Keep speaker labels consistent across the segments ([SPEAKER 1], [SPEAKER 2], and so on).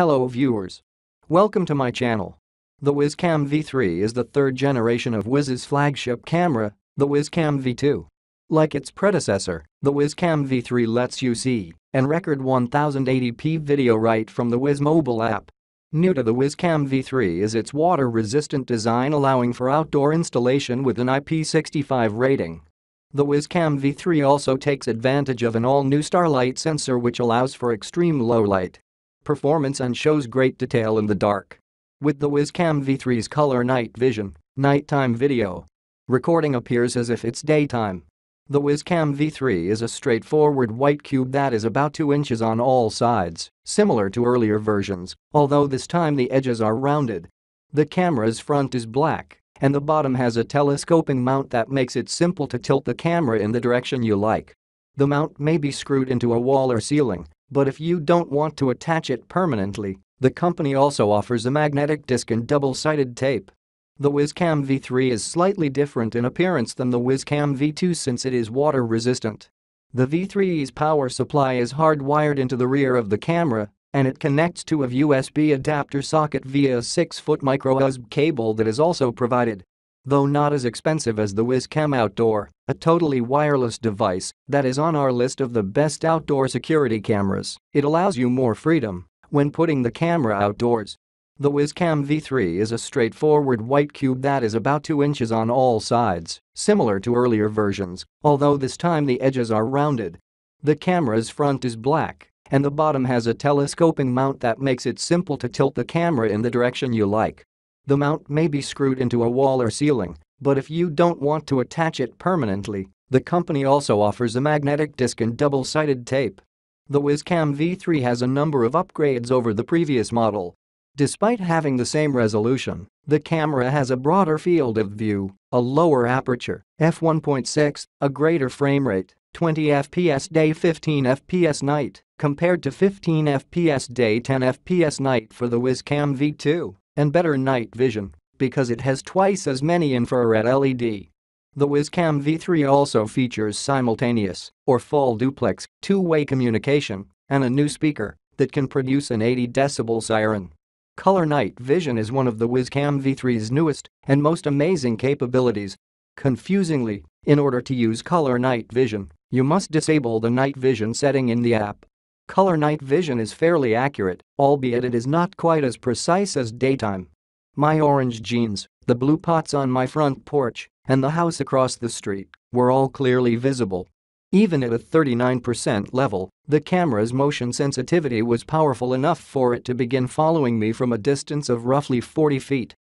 [SPEAKER 1] Hello viewers. Welcome to my channel. The Wyze Cam V3 is the third generation of Wyze's flagship camera, the Wyze Cam V2. Like its predecessor, the Wyze Cam V3 lets you see and record 1080p video right from the Wyze mobile app. New to the Wyze Cam V3 is its water-resistant design allowing for outdoor installation with an IP65 rating. The Wyze Cam V3 also takes advantage of an all-new Starlight sensor which allows for extreme low light performance and shows great detail in the dark. With the Wyze Cam V3's color night vision, nighttime video recording appears as if it's daytime. The Wyze Cam V3 is a straightforward white cube that is about 2 inches on all sides, similar to earlier versions, although this time the edges are rounded. The camera's front is black and the bottom has a telescoping mount that makes it simple to tilt the camera in the direction you like. The mount may be screwed into a wall or ceiling, but if you don't want to attach it permanently, the company also offers a magnetic disc and double-sided tape. The Wyze Cam V3 is slightly different in appearance than the Wyze Cam V2 since it is water-resistant. The V3's power supply is hardwired into the rear of the camera and it connects to a USB adapter socket via a 6-foot micro-USB cable that is also provided. Though not as expensive as the Wyze Cam Outdoor, a totally wireless device that is on our list of the best outdoor security cameras, it allows you more freedom when putting the camera outdoors. The Wyze Cam V3 is a straightforward white cube that is about 2 inches on all sides, similar to earlier versions, although this time the edges are rounded. The camera's front is black and the bottom has a telescoping mount that makes it simple to tilt the camera in the direction you like. The mount may be screwed into a wall or ceiling, but if you don't want to attach it permanently, the company also offers a magnetic disc and double-sided tape. The Wyze Cam V3 has a number of upgrades over the previous model. Despite having the same resolution, the camera has a broader field of view, a lower aperture, f1.6, a greater frame rate, 20 fps day 15 fps night, compared to 15 fps day 10 fps night for the Wyze Cam V2, and better night vision because it has twice as many infrared LED. The Wyze Cam V3 also features simultaneous or full duplex two-way communication and a new speaker that can produce an 80 decibel siren. Color night vision is one of the Wyze Cam V3's newest and most amazing capabilities. Confusingly, in order to use color night vision, you must disable the night vision setting in the app Color night vision is fairly accurate, albeit it is not quite as precise as daytime. My orange jeans, the blue pots on my front porch, and the house across the street were all clearly visible. Even at a 39% level, the camera's motion sensitivity was powerful enough for it to begin following me from a distance of roughly 40 feet.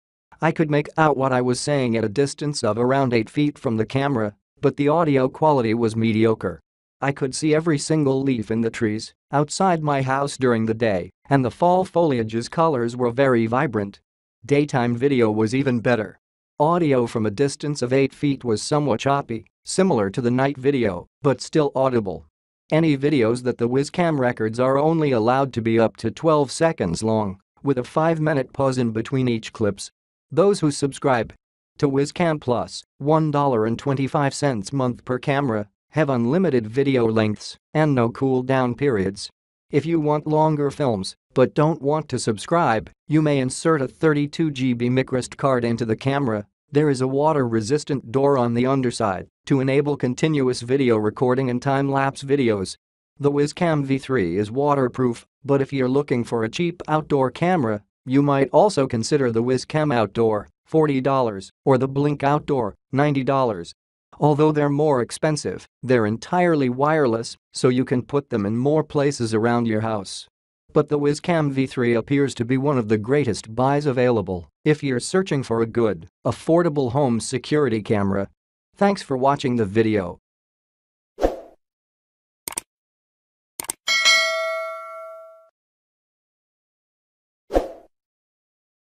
[SPEAKER 1] I could make out what I was saying at a distance of around 8 feet from the camera, but the audio quality was mediocre. I could see every single leaf in the trees outside my house during the day, and the fall foliage's colors were very vibrant. Daytime video was even better. Audio from a distance of 8 feet was somewhat choppy, similar to the night video, but still audible. Any videos that the Wyze Cam records are only allowed to be up to 12 seconds long, with a 5-minute pause in between each clips. Those who subscribe to Wyze Cam Plus, 1.25 month per camera, have unlimited video lengths and no cool-down periods. If you want longer films but don't want to subscribe, you may insert a 32GB microSD card into the camera. There is a water-resistant door on the underside to enable continuous video recording and time-lapse videos. The Wyze Cam V3 is waterproof, but if you're looking for a cheap outdoor camera, you might also consider the Wyze Cam Outdoor, $40, or the Blink Outdoor, $90. Although they're more expensive, they're entirely wireless, so you can put them in more places around your house. But the Wyze Cam V3 appears to be one of the greatest buys available if you're searching for a good, affordable home security camera. Thanks for watching the video.